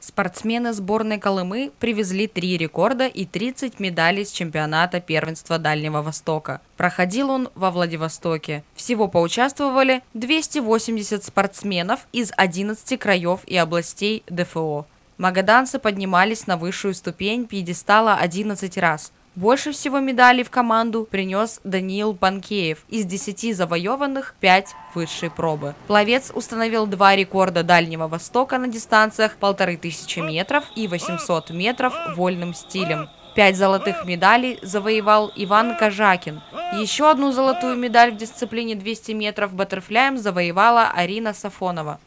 Спортсмены сборной Колымы привезли три рекорда и 30 медалей с чемпионата первенства Дальнего Востока. Проходил он во Владивостоке. Всего поучаствовали 280 спортсменов из 11 краев и областей ДФО. Магаданцы поднимались на высшую ступень пьедестала 11 раз – больше всего медалей в команду принес Даниил Панкеев. Из 10 завоеванных 5 высшей пробы. Пловец установил два рекорда Дальнего Востока на дистанциях 1500 метров и 800 метров вольным стилем. Пять золотых медалей завоевал Иван Кожакин. Еще одну золотую медаль в дисциплине 200 метров баттерфляем завоевала Арина Сафонова.